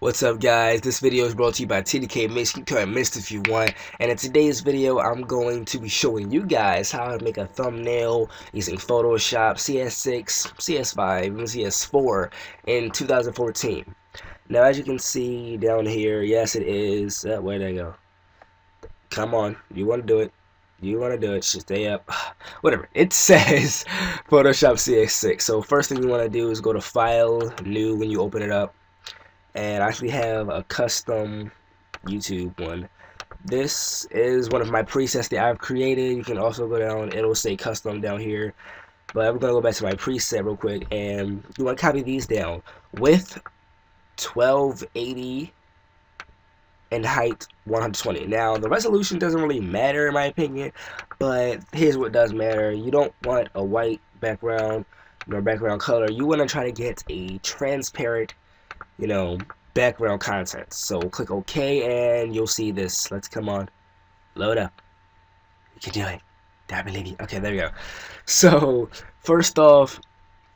What's up guys, this video is brought to you by TDK Mist, you can Mist if you want, and in today's video I'm going to be showing you guys how to make a thumbnail using Photoshop, CS6, CS5, and CS4 in 2014. Now as you can see down here, yes it is, uh, where'd I go? Come on, you want to do it, you want to do it, stay up, whatever, it says Photoshop CS6, so first thing you want to do is go to File, New when you open it up, and I actually have a custom YouTube one. This is one of my presets that I've created. You can also go down, it'll say custom down here. But I'm gonna go back to my preset real quick and you wanna copy these down with 1280 and height 120. Now the resolution doesn't really matter in my opinion, but here's what does matter. You don't want a white background or background color. You wanna try to get a transparent you know, background content. So click OK and you'll see this. Let's come on. Load up. You can do it. Believe you. Okay, there you go. So, first off,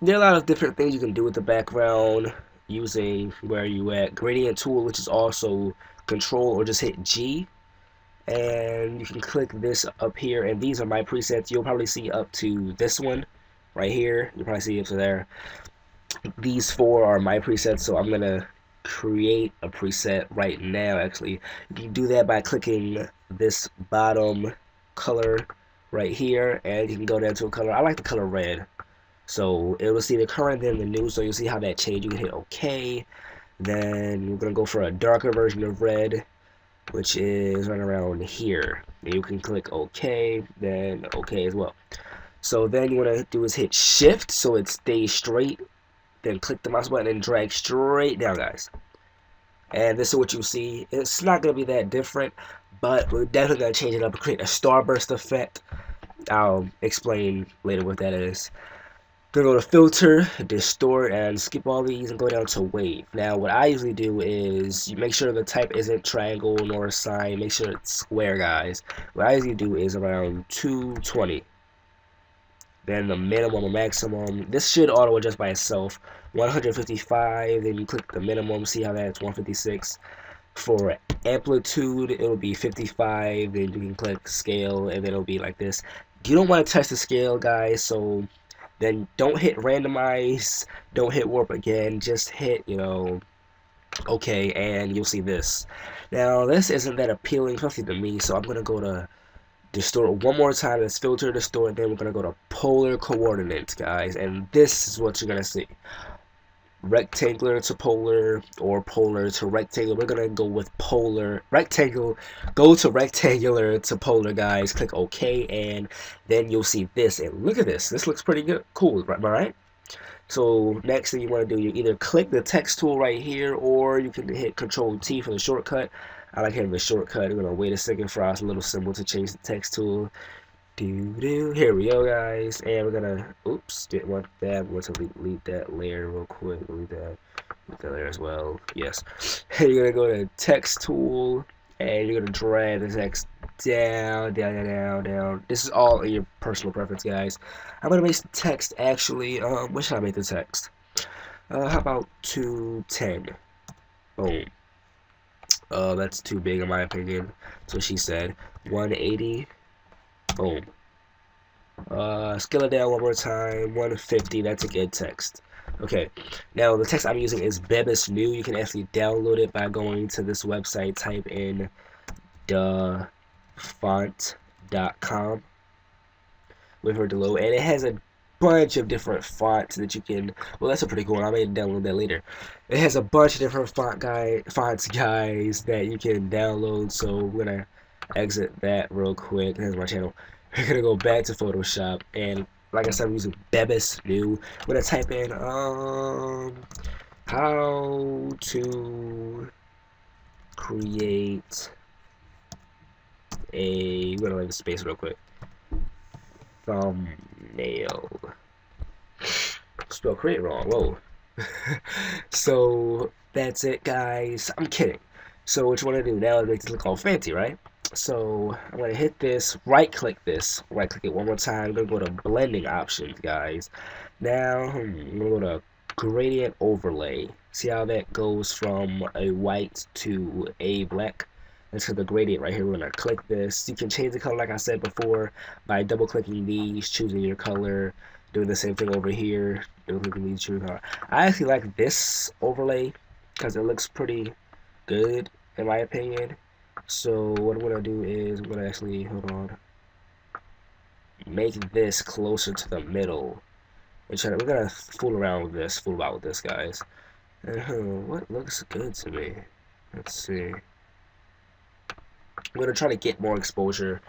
there are a lot of different things you can do with the background using where you at gradient tool, which is also control or just hit G. And you can click this up here, and these are my presets. You'll probably see up to this one right here. You'll probably see up to there these four are my presets so I'm gonna create a preset right now actually. You can do that by clicking this bottom color right here and you can go down to a color. I like the color red so it will see the current and the new so you'll see how that changed. You can hit OK. Then we're gonna go for a darker version of red which is right around here. And you can click OK then OK as well. So then you want to do is hit shift so it stays straight then click the mouse button and drag straight down guys. And this is what you see. It's not gonna be that different but we're definitely gonna change it up and create a starburst effect. I'll explain later what that is. Gonna go to filter distort and skip all these and go down to wave. Now what I usually do is you make sure the type isn't triangle nor sine. Make sure it's square guys. What I usually do is around 220 then the minimum or maximum. This should auto adjust by itself. 155, then you click the minimum, see how that's 156. For amplitude, it'll be 55, then you can click scale, and then it'll be like this. You don't want to touch the scale, guys, so then don't hit randomize, don't hit warp again, just hit, you know, okay, and you'll see this. Now, this isn't that appealing, especially to me, so I'm going to go to distort one more time let's filter distort then we're gonna go to polar coordinates guys and this is what you're gonna see. Rectangular to polar or polar to rectangular. We're gonna go with polar rectangle go to rectangular to polar guys. Click ok and then you'll see this and look at this. This looks pretty good cool right right? So next thing you want to do you either click the text tool right here or you can hit control T for the shortcut I like having a shortcut. We're gonna wait a second for our little symbol to change the text tool. Do do. Here we go, guys, and we're gonna. Oops, didn't want that. We're going to delete that layer real quick. Delete that. Delete that layer as well. Yes. And you're gonna go to text tool, and you're gonna drag the text down, down, down, down, down. This is all your personal preference, guys. I'm gonna make the text actually. Um, what should I make the text? Uh, how about 210? Boom. Uh, that's too big in my opinion. So she said. 180. Boom. Uh, scale it down one more time. 150. That's a good text. Okay. Now the text I'm using is Bebas Neue. You can actually download it by going to this website. Type in the font.com with her below, and it has a bunch of different fonts that you can. Well, that's a pretty cool one. I may download that later. It has a bunch of different font guy fonts, guys, that you can download. So we're gonna exit that real quick. Here's my channel. We're gonna go back to Photoshop and. Like I said, I'm using Bebas Neue. We're gonna type in um how to create a. We're gonna leave the space real quick thumbnail. Spell create wrong. Whoa. so that's it, guys. I'm kidding. So what you want to do now is make this look all fancy, right? So I'm gonna hit this, right click this, right click it one more time. I'm gonna go to blending options, guys. Now hmm, I'm gonna go to gradient overlay. See how that goes from a white to a black? Into the gradient right here. We're going to click this. You can change the color like I said before by double clicking these, choosing your color, doing the same thing over here, double clicking these, choosing color. I actually like this overlay because it looks pretty good in my opinion. So what I'm going to do is I'm going to actually, hold on, make this closer to the middle. We're, to, we're going to fool around with this, fool about with this, guys. Uh, what looks good to me? Let's see. I'm to try to get more exposure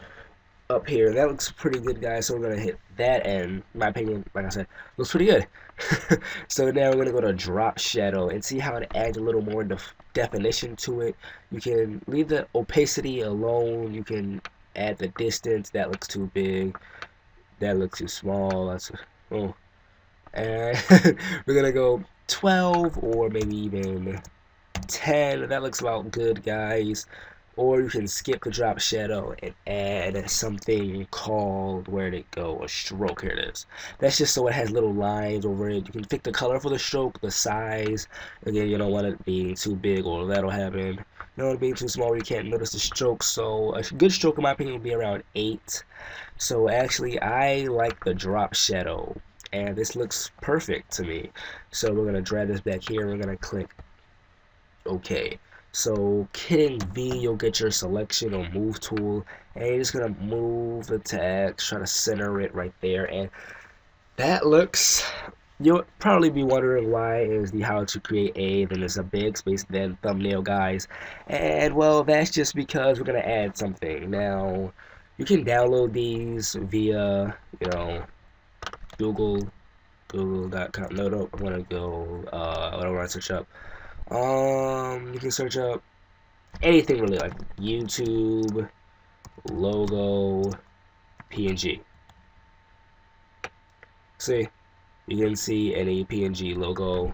up here. That looks pretty good, guys. So we're to hit that, and my opinion, like I said, looks pretty good. so now we're to go to drop shadow and see how it adds a little more def definition to it. You can leave the opacity alone. You can add the distance. That looks too big. That looks too small. That's oh. And we're to go 12 or maybe even 10. That looks about good, guys or you can skip the drop shadow and add something called where'd it go? A stroke here it is. That's just so it has little lines over it. You can pick the color for the stroke the size again you don't want it being too big or that'll happen. Don't want it being too small you can't notice the stroke so a good stroke in my opinion would be around 8 so actually I like the drop shadow and this looks perfect to me. So we're gonna drag this back here we're gonna click OK so hitting V, you'll get your selection or move tool, and you're just gonna move the text, try to center it right there, and that looks. You'll probably be wondering why is the how to create a then there's a big space then thumbnail guys, and well that's just because we're gonna add something. Now you can download these via you know Google Google.com. No, no, I'm gonna go. Uh, I don't want to search up. Um, you can search up anything really like YouTube, logo, PNG. See, you can see any PNG logo.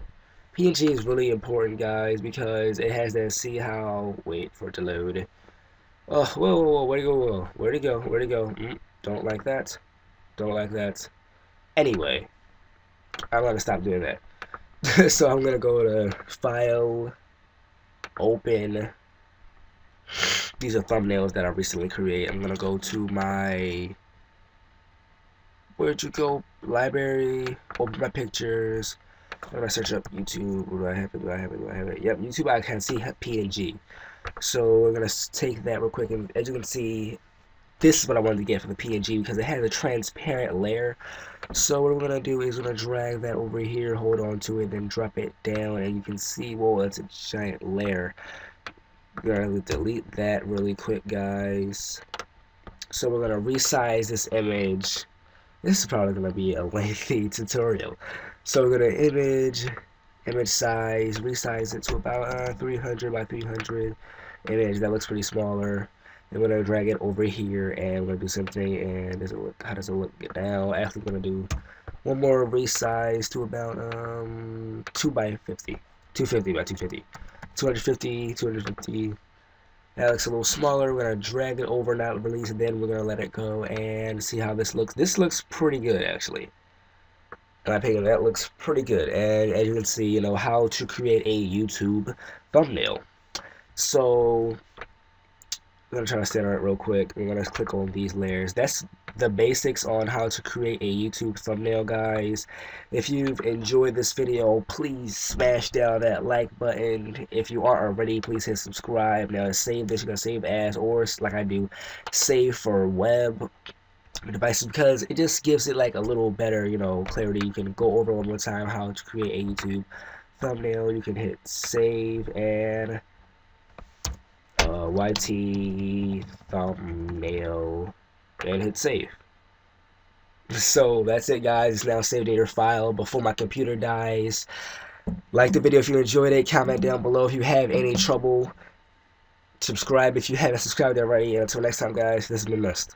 PNG is really important, guys, because it has that. See how? Wait for it to load. Oh, whoa, whoa, whoa! Where'd it go? Whoa. Where'd it go? Where'd it go? Mm, don't like that. Don't like that. Anyway, I'm gonna stop doing that. so I'm gonna go to file open. These are thumbnails that I recently created. I'm gonna go to my where'd you go? Library. Open my pictures. When I search up YouTube. Do I have it? Do I have it? Do I have it? Yep YouTube I can see PNG so we're gonna take that real quick. And as you can see this is what I wanted to get for the PNG because it has a transparent layer. So what we're going to do is going to drag that over here, hold on to it, then drop it down, and you can see, whoa, that's a giant layer. Going to delete that really quick, guys. So we're going to resize this image. This is probably going to be a lengthy tutorial. So we're going to image, image size, resize it to about uh, 300 by 300 image. That looks pretty smaller I'm gonna drag it over here and we're gonna do something and does look how does it look now? Actually gonna do one more resize to about um 2 by 50 250 by 250 250 250 that looks a little smaller. We're gonna drag it over not release it then we're gonna let it go and see how this looks. This looks pretty good actually. In my opinion that looks pretty good. And as you can see you know how to create a YouTube thumbnail. So I'm gonna try to center it real quick. We're gonna click on these layers. That's the basics on how to create a YouTube thumbnail, guys. If you've enjoyed this video, please smash down that like button. If you aren't already, please hit subscribe. Now, save this. You're gonna save as, or like I do, save for web devices because it just gives it like a little better, you know, clarity. You can go over one more time how to create a YouTube thumbnail. You can hit save and uh, YT thumbnail and hit save. So that's it guys, now saved your file before my computer dies. Like the video if you enjoyed it, comment down below if you have any trouble. Subscribe if you haven't subscribed already. And until next time guys, this has been Mist.